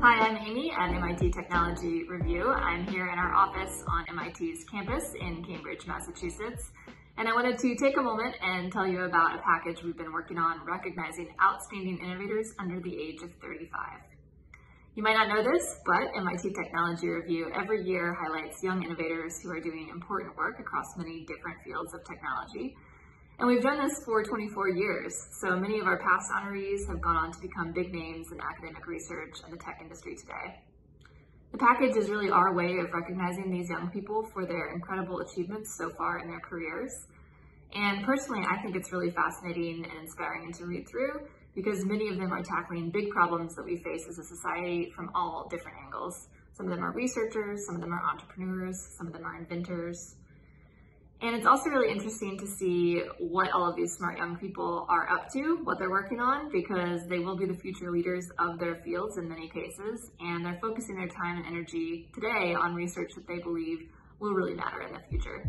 Hi, I'm Amy at MIT Technology Review. I'm here in our office on MIT's campus in Cambridge, Massachusetts. And I wanted to take a moment and tell you about a package we've been working on recognizing outstanding innovators under the age of 35. You might not know this, but MIT Technology Review every year highlights young innovators who are doing important work across many different fields of technology. And we've done this for 24 years, so many of our past honorees have gone on to become big names in academic research and the tech industry today. The package is really our way of recognizing these young people for their incredible achievements so far in their careers. And personally, I think it's really fascinating and inspiring to read through because many of them are tackling big problems that we face as a society from all different angles. Some of them are researchers, some of them are entrepreneurs, some of them are inventors, and it's also really interesting to see what all of these smart young people are up to, what they're working on, because they will be the future leaders of their fields in many cases, and they're focusing their time and energy today on research that they believe will really matter in the future.